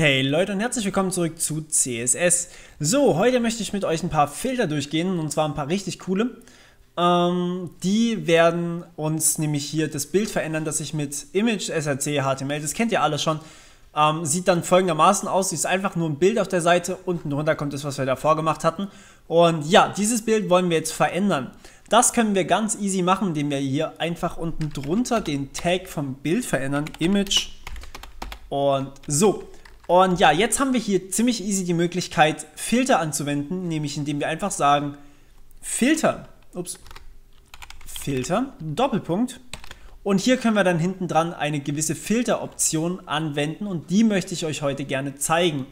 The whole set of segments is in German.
Hey Leute und herzlich willkommen zurück zu CSS. So, heute möchte ich mit euch ein paar Filter durchgehen und zwar ein paar richtig coole. Ähm, die werden uns nämlich hier das Bild verändern, das ich mit Image, SRC, HTML, das kennt ihr alle schon, ähm, sieht dann folgendermaßen aus, ist einfach nur ein Bild auf der Seite, unten drunter kommt das, was wir davor gemacht hatten. Und ja, dieses Bild wollen wir jetzt verändern. Das können wir ganz easy machen, indem wir hier einfach unten drunter den Tag vom Bild verändern, Image und so. Und ja, jetzt haben wir hier ziemlich easy die Möglichkeit, Filter anzuwenden, nämlich indem wir einfach sagen, Filter, ups, Filter, Doppelpunkt. Und hier können wir dann hinten dran eine gewisse Filteroption anwenden und die möchte ich euch heute gerne zeigen.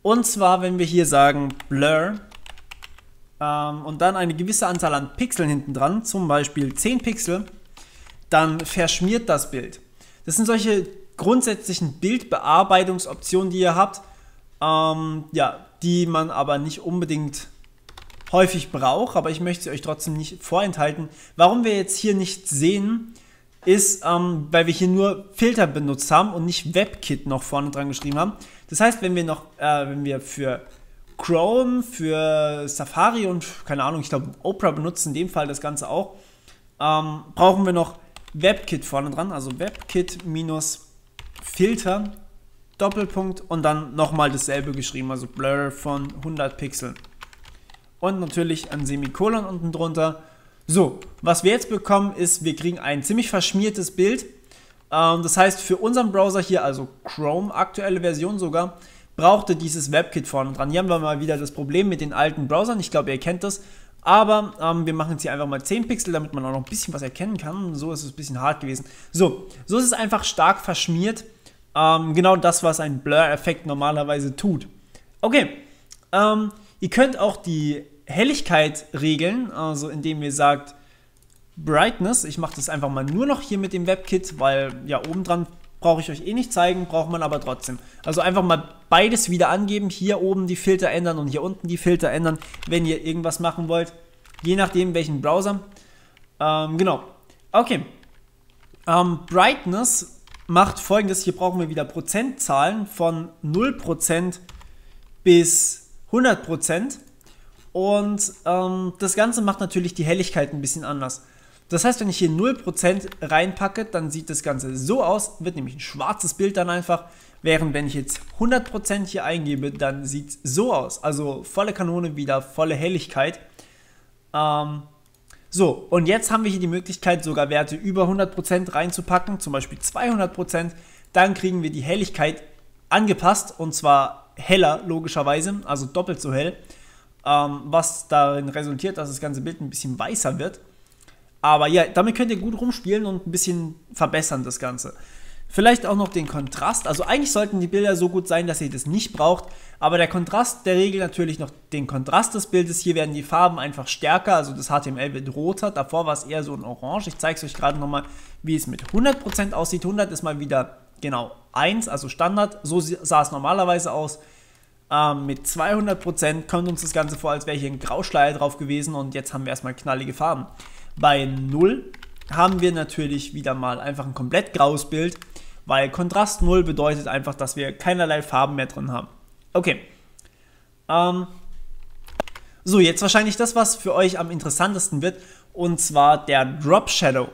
Und zwar, wenn wir hier sagen Blur ähm, und dann eine gewisse Anzahl an Pixeln hinten dran, zum Beispiel 10 Pixel, dann verschmiert das Bild. Das sind solche grundsätzlichen Bildbearbeitungsoptionen, die ihr habt, ähm, ja, die man aber nicht unbedingt häufig braucht, aber ich möchte sie euch trotzdem nicht vorenthalten. Warum wir jetzt hier nicht sehen, ist, ähm, weil wir hier nur Filter benutzt haben und nicht WebKit noch vorne dran geschrieben haben. Das heißt, wenn wir noch, äh, wenn wir für Chrome, für Safari und keine Ahnung, ich glaube Opera benutzen in dem Fall das Ganze auch, ähm, brauchen wir noch WebKit vorne dran, also WebKit minus Filter, Doppelpunkt und dann nochmal dasselbe geschrieben, also Blur von 100 Pixeln. Und natürlich ein Semikolon unten drunter. So, was wir jetzt bekommen ist, wir kriegen ein ziemlich verschmiertes Bild. Ähm, das heißt, für unseren Browser hier, also Chrome, aktuelle Version sogar, brauchte dieses WebKit vorne dran. Hier haben wir mal wieder das Problem mit den alten Browsern. Ich glaube, ihr kennt das. Aber ähm, wir machen jetzt hier einfach mal 10 Pixel, damit man auch noch ein bisschen was erkennen kann. So ist es ein bisschen hart gewesen. So, so ist es einfach stark verschmiert. Ähm, genau das, was ein Blur-Effekt normalerweise tut. Okay, ähm, ihr könnt auch die Helligkeit regeln, also indem ihr sagt Brightness. Ich mache das einfach mal nur noch hier mit dem WebKit, weil ja oben dran brauche ich euch eh nicht zeigen, braucht man aber trotzdem. Also einfach mal beides wieder angeben, hier oben die Filter ändern und hier unten die Filter ändern, wenn ihr irgendwas machen wollt. Je nachdem, welchen Browser. Ähm, genau. Okay. Ähm, Brightness macht folgendes. Hier brauchen wir wieder Prozentzahlen von 0% bis 100%. Und ähm, das Ganze macht natürlich die Helligkeit ein bisschen anders. Das heißt, wenn ich hier 0% reinpacke, dann sieht das Ganze so aus, wird nämlich ein schwarzes Bild dann einfach. Während wenn ich jetzt 100% hier eingebe, dann sieht es so aus. Also volle Kanone wieder, volle Helligkeit. Ähm, so, und jetzt haben wir hier die Möglichkeit, sogar Werte über 100% reinzupacken, zum Beispiel 200%. Dann kriegen wir die Helligkeit angepasst und zwar heller, logischerweise, also doppelt so hell. Ähm, was darin resultiert, dass das ganze Bild ein bisschen weißer wird. Aber ja, damit könnt ihr gut rumspielen und ein bisschen verbessern das Ganze. Vielleicht auch noch den Kontrast. Also eigentlich sollten die Bilder so gut sein, dass ihr das nicht braucht. Aber der Kontrast, der regelt natürlich noch den Kontrast des Bildes. Hier werden die Farben einfach stärker. Also das HTML wird roter. Davor war es eher so ein Orange. Ich zeige es euch gerade nochmal, wie es mit 100% aussieht. 100 ist mal wieder genau 1, also Standard. So sah es normalerweise aus. Ähm, mit 200% kommt uns das Ganze vor, als wäre hier ein Grauschleier drauf gewesen. Und jetzt haben wir erstmal knallige Farben. Bei 0 haben wir natürlich wieder mal einfach ein komplett graues Bild, weil Kontrast 0 bedeutet einfach, dass wir keinerlei Farben mehr drin haben. Okay. Ähm, so, jetzt wahrscheinlich das, was für euch am interessantesten wird, und zwar der Drop Shadow.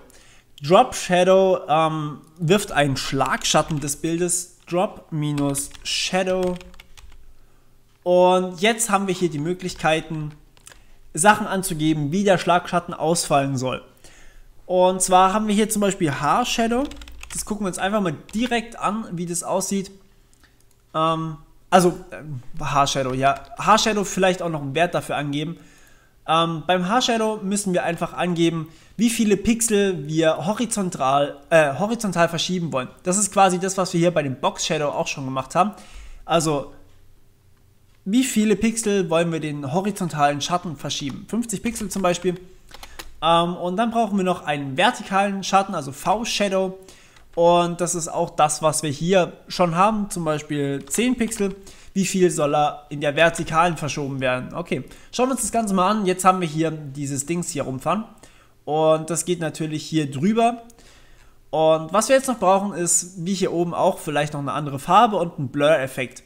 Drop Shadow ähm, wirft einen Schlagschatten des Bildes. Drop minus Shadow. Und jetzt haben wir hier die Möglichkeiten, Sachen anzugeben, wie der Schlagschatten ausfallen soll. Und zwar haben wir hier zum Beispiel Haarshadow. Das gucken wir uns einfach mal direkt an, wie das aussieht. Ähm, also äh, Haarshadow, ja. Haarshadow vielleicht auch noch einen Wert dafür angeben. Ähm, beim Haarshadow müssen wir einfach angeben, wie viele Pixel wir horizontal, äh, horizontal verschieben wollen. Das ist quasi das, was wir hier bei dem Box Shadow auch schon gemacht haben. Also wie viele Pixel wollen wir den horizontalen Schatten verschieben. 50 Pixel zum Beispiel. Ähm, und dann brauchen wir noch einen vertikalen Schatten, also V-Shadow. Und das ist auch das, was wir hier schon haben, zum Beispiel 10 Pixel. Wie viel soll er in der vertikalen verschoben werden? Okay, schauen wir uns das Ganze mal an. Jetzt haben wir hier dieses Dings hier rumfahren. Und das geht natürlich hier drüber. Und was wir jetzt noch brauchen, ist, wie hier oben auch, vielleicht noch eine andere Farbe und ein Blur-Effekt.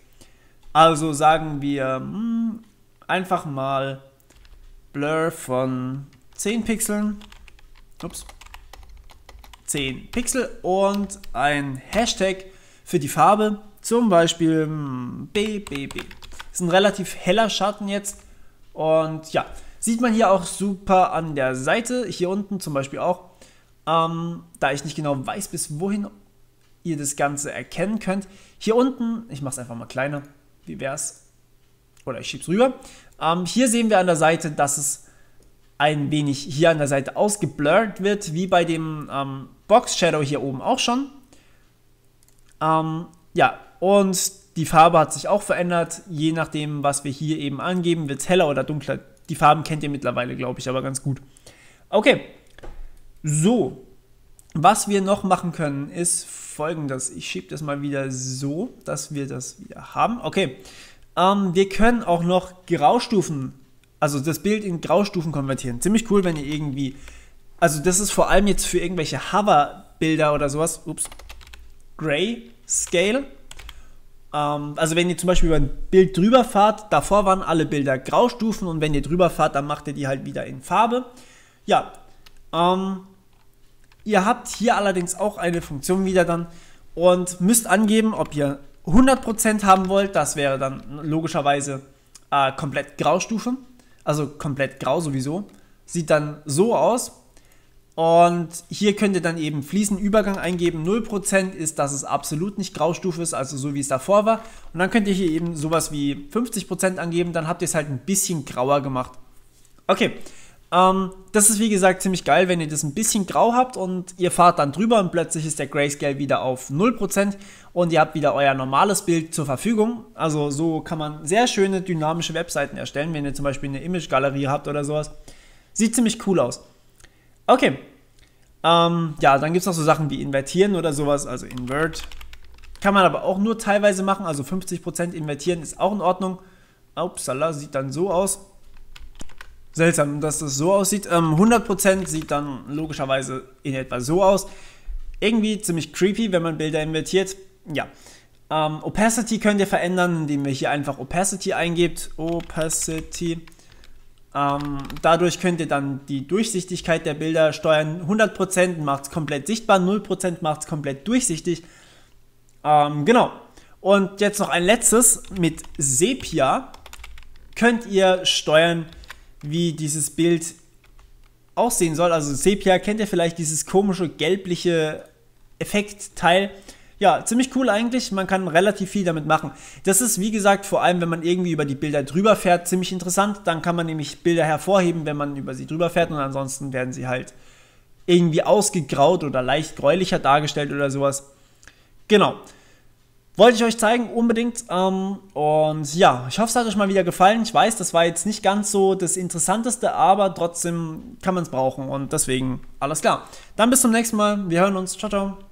Also sagen wir mh, hm, einfach mal Blur von 10 Pixeln. Ups. 10 Pixel und ein Hashtag für die Farbe, zum Beispiel BBB. Hm, ist ein relativ heller Schatten jetzt und ja, sieht man hier auch super an der Seite, hier unten zum Beispiel auch, ähm, da ich nicht genau weiß, bis wohin ihr das Ganze erkennen könnt. Hier unten, ich mache es einfach mal kleiner, wie wäre es? Oder ich schiebe es rüber. Ähm, hier sehen wir an der Seite, dass es ein wenig hier an der Seite ausgeblurrt wird, wie bei dem ähm, Box Shadow hier oben auch schon. Ähm, ja, und die Farbe hat sich auch verändert. Je nachdem, was wir hier eben angeben, wird es heller oder dunkler. Die Farben kennt ihr mittlerweile, glaube ich, aber ganz gut. Okay, so. Was wir noch machen können, ist folgendes. Ich schiebe das mal wieder so, dass wir das wieder haben. Okay, ähm, wir können auch noch Graustufen, also das Bild in Graustufen konvertieren. Ziemlich cool, wenn ihr irgendwie, also das ist vor allem jetzt für irgendwelche Hover-Bilder oder sowas, ups, Gray-Scale. Ähm, also wenn ihr zum Beispiel über ein Bild drüber fahrt, davor waren alle Bilder Graustufen und wenn ihr drüber fahrt, dann macht ihr die halt wieder in Farbe. Ja, ähm, ihr habt hier allerdings auch eine Funktion wieder dann und müsst angeben, ob ihr 100% haben wollt, das wäre dann logischerweise äh, komplett Graustufe, also komplett grau sowieso. Sieht dann so aus. Und hier könnt ihr dann eben fließenden Übergang eingeben. 0% ist, dass es absolut nicht Graustufe ist, also so wie es davor war. Und dann könnt ihr hier eben sowas wie 50% angeben, dann habt ihr es halt ein bisschen grauer gemacht. Okay, ähm, das ist wie gesagt ziemlich geil, wenn ihr das ein bisschen grau habt und ihr fahrt dann drüber und plötzlich ist der Grayscale wieder auf 0% und ihr habt wieder euer normales Bild zur Verfügung. Also so kann man sehr schöne dynamische Webseiten erstellen, wenn ihr zum Beispiel eine Image-Galerie habt oder sowas. Sieht ziemlich cool aus. Okay. Ähm, ja, dann gibt es noch so Sachen wie invertieren oder sowas, also invert. Kann man aber auch nur teilweise machen, also 50% invertieren ist auch in Ordnung. Upsala, sieht dann so aus seltsam, dass das so aussieht. Ähm, 100% sieht dann logischerweise in etwa so aus. Irgendwie ziemlich creepy, wenn man Bilder invertiert. Ja. Ähm, Opacity könnt ihr verändern, indem ihr hier einfach Opacity eingebt. Opacity. Ähm, dadurch könnt ihr dann die Durchsichtigkeit der Bilder steuern. 100% macht es komplett sichtbar, 0% macht es komplett durchsichtig. Ähm, genau. Und jetzt noch ein letztes. Mit Sepia könnt ihr steuern, wie dieses Bild aussehen soll. Also Sepia kennt ihr vielleicht dieses komische gelbliche Effektteil. Ja, ziemlich cool eigentlich. Man kann relativ viel damit machen. Das ist, wie gesagt, vor allem, wenn man irgendwie über die Bilder drüber fährt, ziemlich interessant. Dann kann man nämlich Bilder hervorheben, wenn man über sie drüber fährt und ansonsten werden sie halt irgendwie ausgegraut oder leicht gräulicher dargestellt oder sowas. Genau. Wollte ich euch zeigen, unbedingt. Ähm, und ja, ich hoffe, es hat euch mal wieder gefallen. Ich weiß, das war jetzt nicht ganz so das Interessanteste, aber trotzdem kann man es brauchen. Und deswegen alles klar. Dann bis zum nächsten Mal. Wir hören uns. Ciao, ciao.